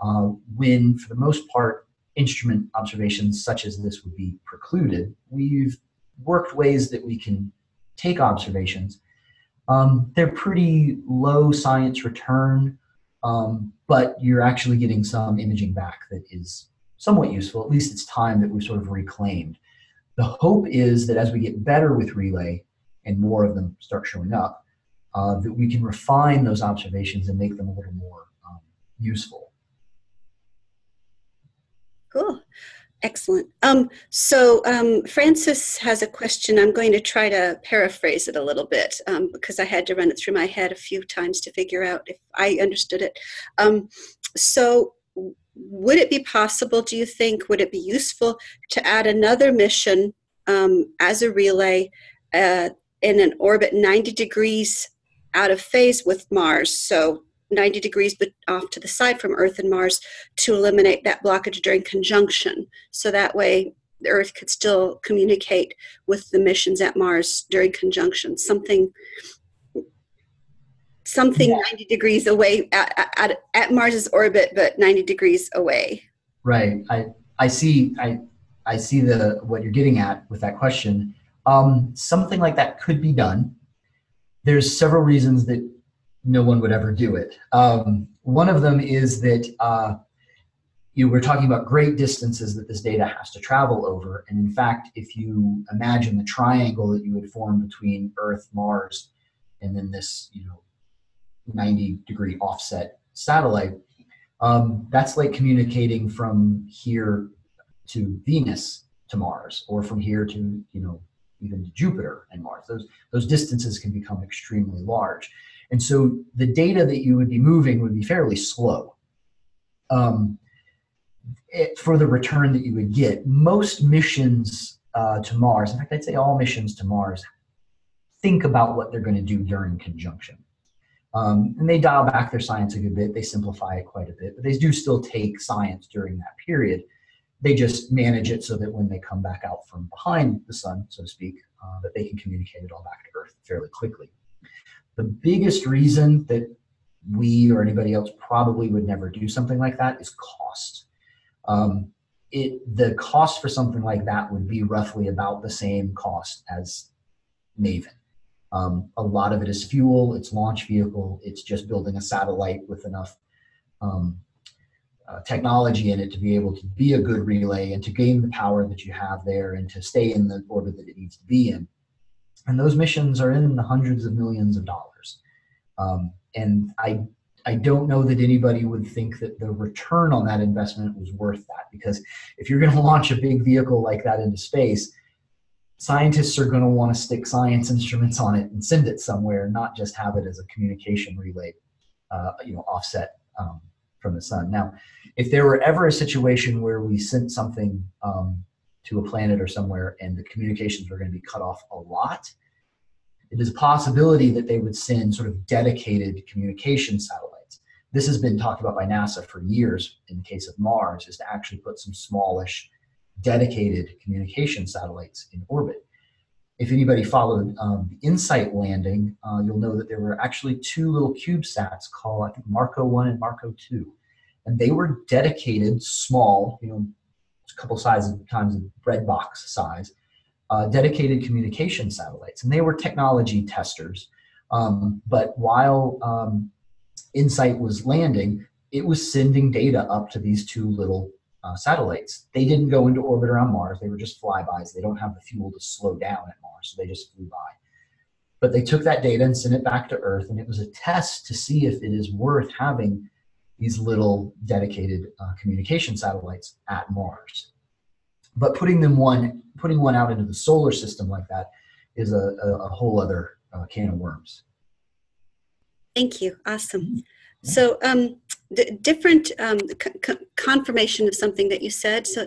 uh, when, for the most part, instrument observations such as this would be precluded. We've worked ways that we can take observations. Um, they're pretty low science return, um, but you're actually getting some imaging back that is somewhat useful. At least it's time that we've sort of reclaimed. The hope is that as we get better with relay, and more of them start showing up, uh, that we can refine those observations and make them a little more um, useful. Cool. Excellent. Um, so um, Francis has a question. I'm going to try to paraphrase it a little bit um, because I had to run it through my head a few times to figure out if I understood it. Um, so, would it be possible, do you think, would it be useful to add another mission um, as a relay uh, in an orbit 90 degrees out of phase with Mars. So 90 degrees but off to the side from Earth and Mars to eliminate that blockage during conjunction. So that way the Earth could still communicate with the missions at Mars during conjunction. Something something yeah. 90 degrees away at, at, at Mars's orbit, but 90 degrees away. Right. I, I see. I, I see the what you're getting at with that question. Um, something like that could be done. There's several reasons that no one would ever do it. Um, one of them is that uh, you were talking about great distances that this data has to travel over, and in fact, if you imagine the triangle that you would form between Earth, Mars, and then this, you know, 90 degree offset satellite, um, that's like communicating from here to Venus to Mars, or from here to you know even to Jupiter and Mars. Those those distances can become extremely large, and so the data that you would be moving would be fairly slow. Um, it, for the return that you would get, most missions uh, to Mars, in fact, I'd say all missions to Mars, think about what they're going to do during conjunction. Um, and they dial back their science a good bit, they simplify it quite a bit, but they do still take science during that period. They just manage it so that when they come back out from behind the sun, so to speak, uh, that they can communicate it all back to Earth fairly quickly. The biggest reason that we or anybody else probably would never do something like that is cost. Um, it the cost for something like that would be roughly about the same cost as Maven. Um, a lot of it is fuel, it's launch vehicle, it's just building a satellite with enough um, uh, technology in it to be able to be a good relay and to gain the power that you have there and to stay in the orbit that it needs to be in. And those missions are in the hundreds of millions of dollars. Um, and I, I don't know that anybody would think that the return on that investment was worth that because if you're going [LAUGHS] to launch a big vehicle like that into space, scientists are going to want to stick science instruments on it and send it somewhere, not just have it as a communication relay, uh, you know, offset um, from the sun. Now, if there were ever a situation where we sent something um, to a planet or somewhere and the communications were going to be cut off a lot, it is a possibility that they would send sort of dedicated communication satellites. This has been talked about by NASA for years in the case of Mars, is to actually put some smallish dedicated communication satellites in orbit. If anybody followed um, the InSight landing, uh, you'll know that there were actually two little CubeSats called, I think, MarCO 1 and MarCO 2. And they were dedicated, small, you know, couple sizes times bread box size, uh, dedicated communication satellites. And they were technology testers. Um, but while um, InSight was landing, it was sending data up to these two little uh, satellites. They didn't go into orbit around Mars. They were just flybys. They don't have the fuel to slow down at Mars, so they just flew by. But they took that data and sent it back to Earth, and it was a test to see if it is worth having these little dedicated uh, communication satellites at Mars. But putting them one, putting one out into the solar system like that, is a, a, a whole other uh, can of worms. Thank you. Awesome. So, um, the different um, confirmation of something that you said. So,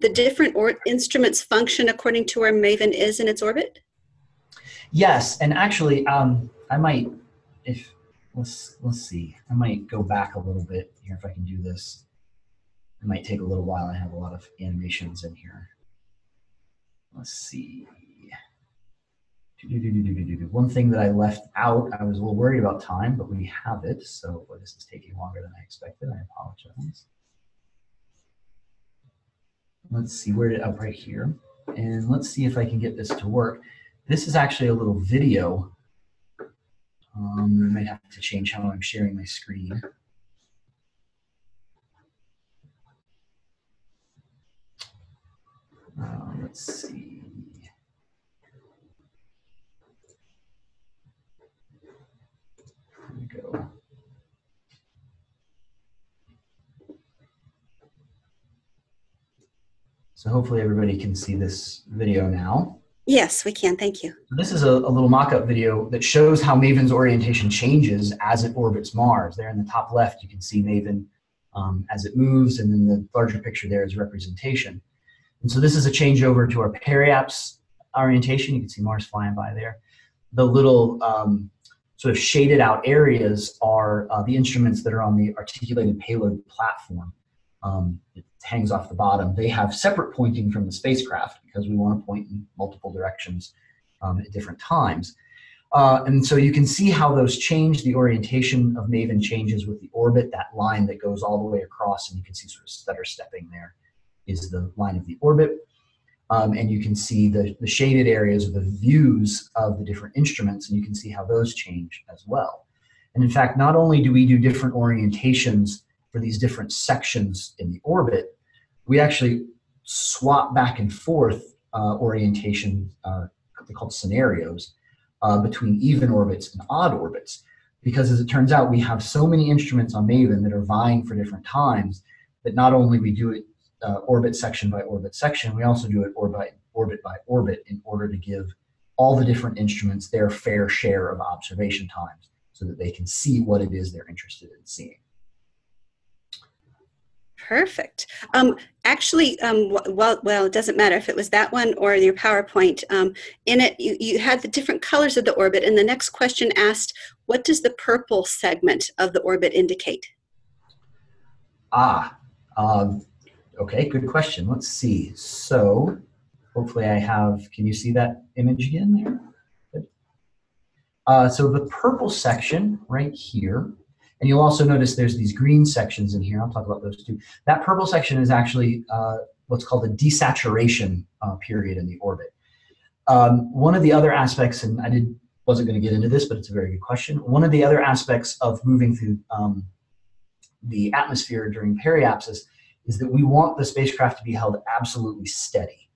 the different or- instruments function according to where Maven is in its orbit. Yes, and actually, um, I might, if let's let's see, I might go back a little bit here if I can do this. It might take a little while. I have a lot of animations in here. Let's see. One thing that I left out, I was a little worried about time, but we have it. So this is taking longer than I expected. I apologize. Let's see, where did, up right here. And let's see if I can get this to work. This is actually a little video. Um, I might have to change how I'm sharing my screen. Uh, let's see. go. So hopefully everybody can see this video now. Yes, we can. Thank you. This is a, a little mock-up video that shows how Maven's orientation changes as it orbits Mars. There in the top left, you can see Maven um, as it moves, and then the larger picture there is representation. And so this is a changeover to our periapse orientation. You can see Mars flying by there. The little um, sort of shaded out areas are uh, the instruments that are on the articulated payload platform. Um, it hangs off the bottom. They have separate pointing from the spacecraft because we want to point in multiple directions um, at different times. Uh, and so you can see how those change. The orientation of MAVEN changes with the orbit, that line that goes all the way across, and you can see sort of stutter stepping there is the line of the orbit. Um, and you can see the, the shaded areas of the views of the different instruments, and you can see how those change as well. And in fact, not only do we do different orientations for these different sections in the orbit, we actually swap back and forth uh, orientation, uh, they're called scenarios, uh, between even orbits and odd orbits. Because as it turns out, we have so many instruments on MAVEN that are vying for different times that not only we do it uh, orbit section by orbit section, we also do it orbit, orbit by orbit in order to give all the different instruments their fair share of observation times so that they can see what it is they're interested in seeing. Perfect. Um, actually, um, well, well, it doesn't matter if it was that one or your PowerPoint. Um, in it, you, you had the different colors of the orbit, and the next question asked, what does the purple segment of the orbit indicate? Ah, um, okay, good question. Let's see. So, hopefully I have, can you see that image again there? Uh, so the purple section right here and you'll also notice there's these green sections in here. I'll talk about those too. That purple section is actually uh, what's called a desaturation uh, period in the orbit. Um, one of the other aspects, and I did, wasn't going to get into this, but it's a very good question. One of the other aspects of moving through um, the atmosphere during periapsis is that we want the spacecraft to be held absolutely steady.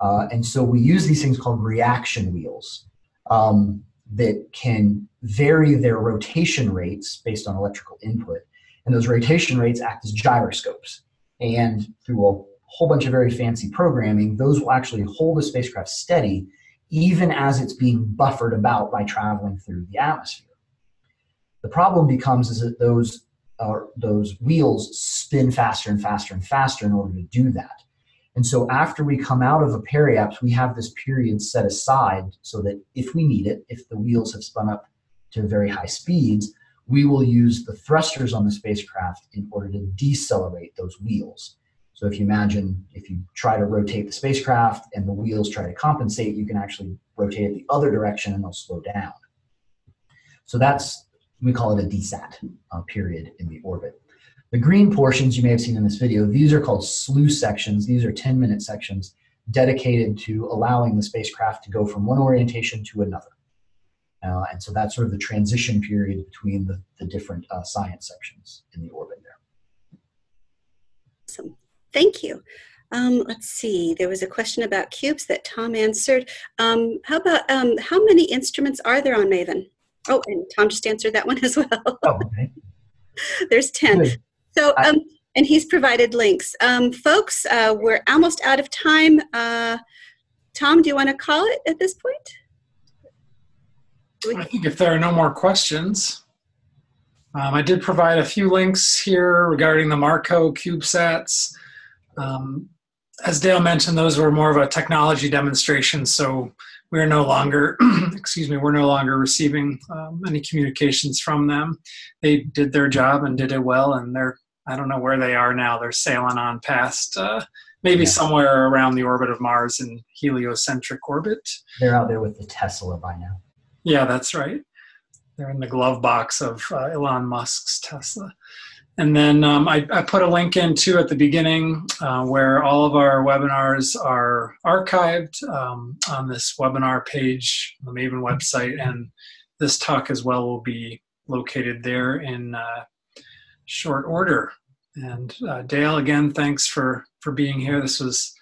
Uh, and so we use these things called reaction wheels. Um, that can vary their rotation rates based on electrical input. And those rotation rates act as gyroscopes. And through a whole bunch of very fancy programming, those will actually hold the spacecraft steady even as it's being buffered about by traveling through the atmosphere. The problem becomes is that those uh, those wheels spin faster and faster and faster in order to do that. And so after we come out of a periapse, we have this period set aside so that if we need it, if the wheels have spun up to very high speeds, we will use the thrusters on the spacecraft in order to decelerate those wheels. So if you imagine if you try to rotate the spacecraft and the wheels try to compensate, you can actually rotate it the other direction and they'll slow down. So that's, we call it a desat uh, period in the orbit. The green portions you may have seen in this video, these are called slew sections. These are 10 minute sections dedicated to allowing the spacecraft to go from one orientation to another. Uh, and so that's sort of the transition period between the, the different uh, science sections in the orbit there. Awesome. Thank you. Um, let's see, there was a question about cubes that Tom answered. Um, how about um, how many instruments are there on MAVEN? Oh, and Tom just answered that one [LAUGHS] as well. Oh, okay. [LAUGHS] There's 10. Good. So, um, and he's provided links. Um, folks, uh, we're almost out of time. Uh, Tom, do you want to call it at this point? I think if there are no more questions, um, I did provide a few links here regarding the MarCO CubeSats. Um, as Dale mentioned, those were more of a technology demonstration, so we're no longer, [CLEARS THROAT] excuse me, we're no longer receiving um, any communications from them. They did their job and did it well, and they're I don't know where they are now. They're sailing on past uh, maybe yeah. somewhere around the orbit of Mars in heliocentric orbit. They're out there with the Tesla by now. Yeah, that's right. They're in the glove box of uh, Elon Musk's Tesla. And then um, I, I, put a link in too at the beginning uh, where all of our webinars are archived um, on this webinar page the Maven website. And this talk as well will be located there in uh, short order. And uh, Dale, again, thanks for for being here. This was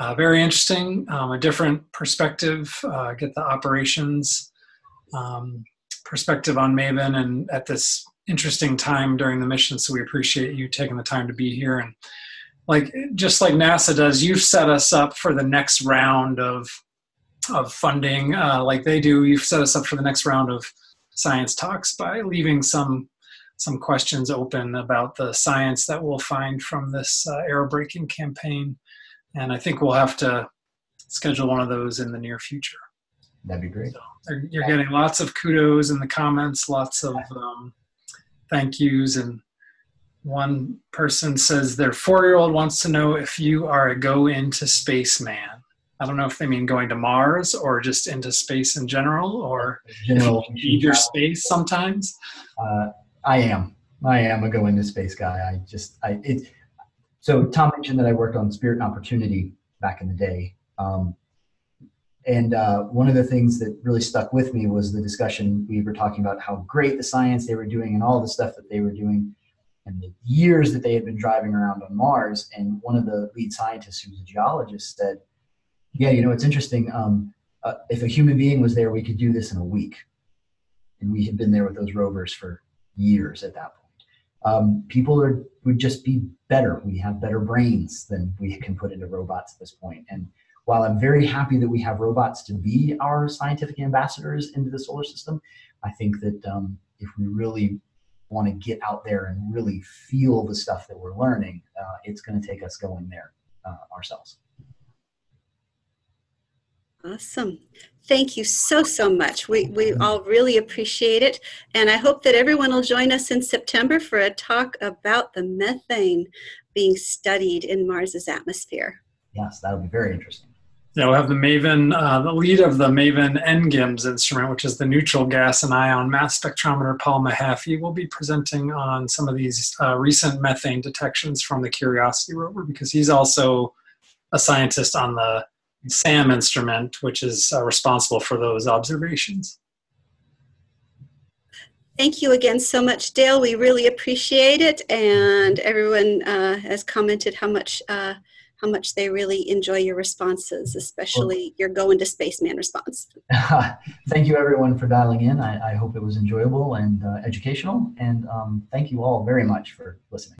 uh, very interesting, um, a different perspective. Uh, get the operations um, perspective on Maven, and at this interesting time during the mission. So we appreciate you taking the time to be here. And like just like NASA does, you've set us up for the next round of of funding, uh, like they do. You've set us up for the next round of science talks by leaving some some questions open about the science that we'll find from this uh, aerobraking campaign. And I think we'll have to schedule one of those in the near future. That'd be great. So you're getting lots of kudos in the comments, lots of um, thank yous, and one person says their four-year-old wants to know if you are a go into space man. I don't know if they mean going to Mars or just into space in general, or general if you need your space sometimes. Uh, I am. I am a go into space guy. I just I it. So Tom mentioned that I worked on Spirit and Opportunity back in the day. Um, and uh, one of the things that really stuck with me was the discussion we were talking about how great the science they were doing and all the stuff that they were doing and the years that they had been driving around on Mars. And one of the lead scientists, who's a geologist, said, "Yeah, you know, it's interesting. Um, uh, if a human being was there, we could do this in a week." And we had been there with those rovers for years at that. Um, people are would just be better. We have better brains than we can put into robots at this point. And while I'm very happy that we have robots to be our scientific ambassadors into the solar system, I think that um, if we really want to get out there and really feel the stuff that we're learning, uh, it's going to take us going there uh, ourselves. Awesome. Thank you so, so much. We, we all really appreciate it. And I hope that everyone will join us in September for a talk about the methane being studied in Mars's atmosphere. Yes, that'll be very interesting. Yeah, we'll have the MAVEN, uh, the lead of the MAVEN NGIMS instrument, which is the neutral gas and ion mass spectrometer, Paul Mahaffy, will be presenting on some of these uh, recent methane detections from the Curiosity rover because he's also a scientist on the SAM instrument, which is uh, responsible for those observations. Thank you again so much, Dale. We really appreciate it, and everyone uh, has commented how much uh, how much they really enjoy your responses, especially your go into spaceman response. [LAUGHS] [LAUGHS] thank you, everyone, for dialing in. I, I hope it was enjoyable and uh, educational, and um, thank you all very much for listening.